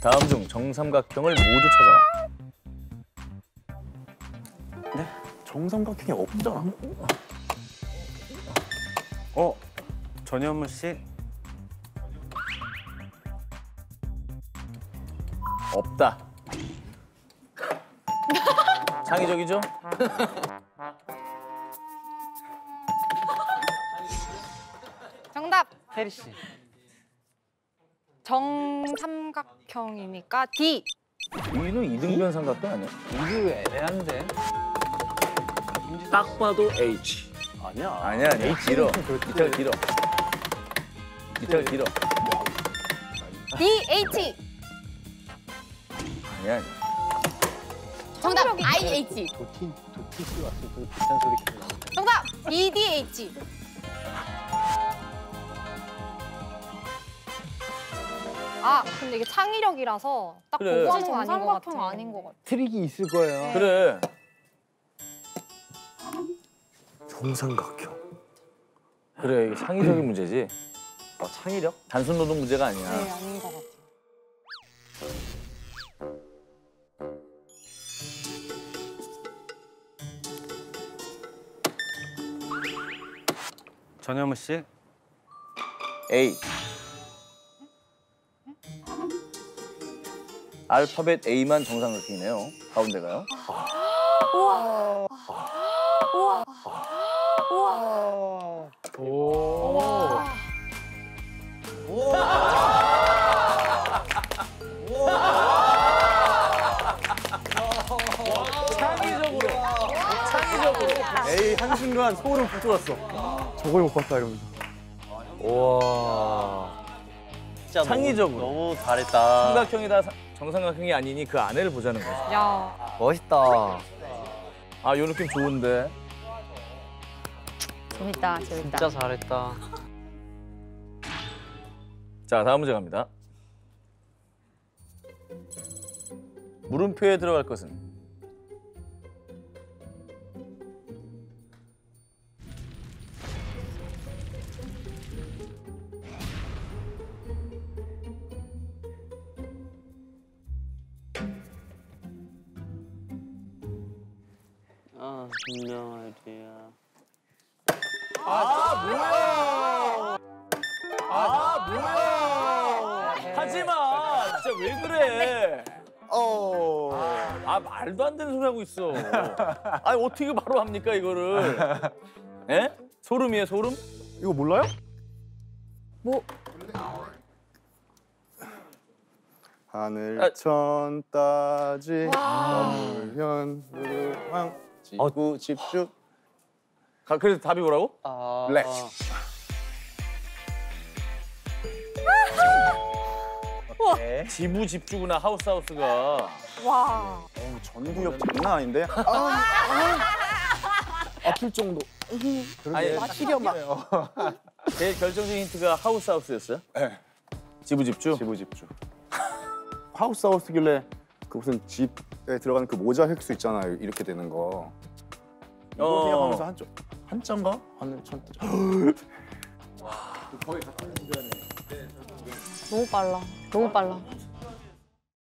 다음 중 정삼각형을 모두 찾아라. 정삼각형이 없잖아. 어? 전현무 씨? 없다. 창의적이죠? 정답 혜리 씨. 정삼각형이니까 D. 이는 이등변 삼각형 아니야? 이거 애매한데. 딱 봐도 H. 아니야. 아니야, 아니야. 길어. 밑에가 길어. 밑에가 길어. D H. 아니야, 아니야. 정답 I H. 도티 도티 씨 왔을 때 비싼 소리. 정답 E D H. 아 근데 이게 창의력이라서 딱 그래. 보고 하는 거 아닌 것 같아. 아닌 것 같아. 트릭이 있을 거예요. 그래. 정삼각형. 그래, 이게 창의적인 문제지. 아 창의력? 단순 노동 문제가 아니야. 네 아닌 것 같아. 전현무 씨? A. 알파벳 A만 정삼각형이네요. 가운데가요. 창의적으로. 창의적으로. 에이 한순간 소름 붙들었어. 저걸 못 봤다 이러면서. 우와. 진짜 창의적으로. 너무, 너무 잘했다. 삼각형이다 사- 정삼각형이 아니니 그 안에를 보자는 거지. 야 멋있다. 아, 요 느낌 좋은데. 재밌다 재밌다. 진짜 잘했다. 자, 다음 문제 갑니다. 물음표에 들어갈 것은 아, no idea. 하지 마. 진짜 왜 그래? 어. 아 말도 안 되는 소리 하고 있어. 아 어떻게 바로 합니까 이거를? 예? 소름이에요 소름? 이거 몰라요? 뭐? 하늘 아. 천 따지 너물현 황 지구 집중 가, 그래서 답이 뭐라고? 아. 렉. 지부 집주구나 하우스 하우스가. 와. 어, 전구력 장난 아닌데? 아, 아, 아플 정도. 아니 시려마요. 제일 결정적인 힌트가 하우스 하우스였어요? 네. 지부 집주? 지구 집중. 하우스 하우스길래 그 무슨 집에 들어가는 그 모자 획수 있잖아요. 이렇게 되는 거. 이거 어. 생각하면서 한쪽 한자인가? 하늘 천 따지. 너무 빨라. 너무 빨라.